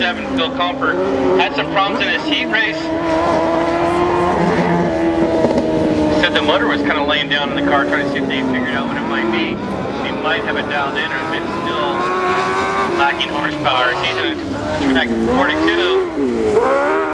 Seven Phil Confer, had some problems in his heat race. Said the motor was kind of laying down in the car, trying to see if they figured out what it might be. They might have it dialed in, or if it's still lacking horsepower. He's in a track 42.